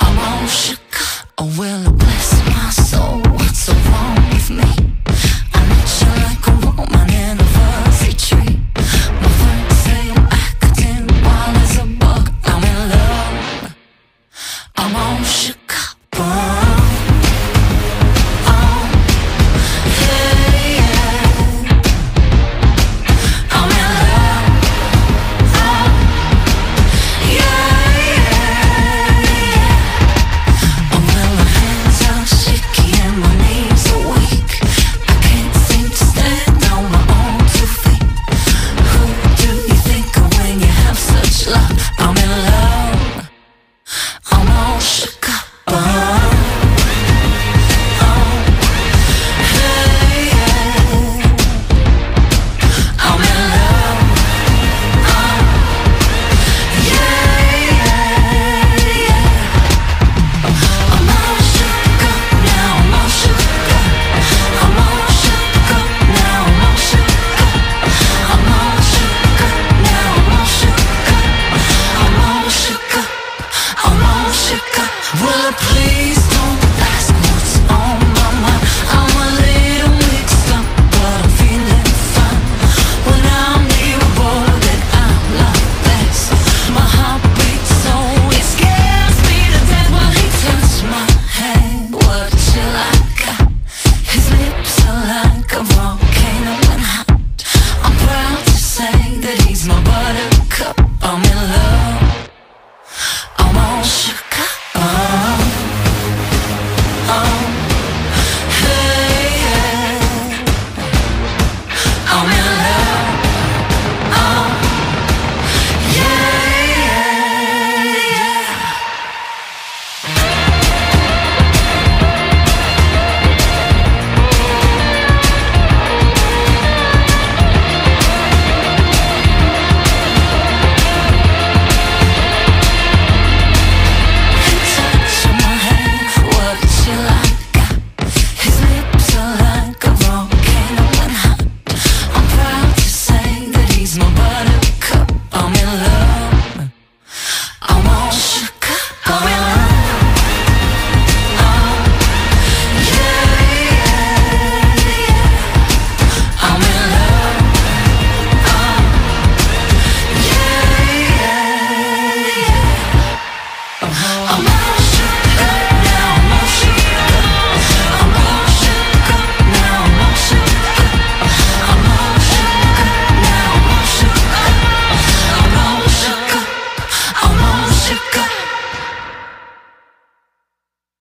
I'm all shook, oh well my butter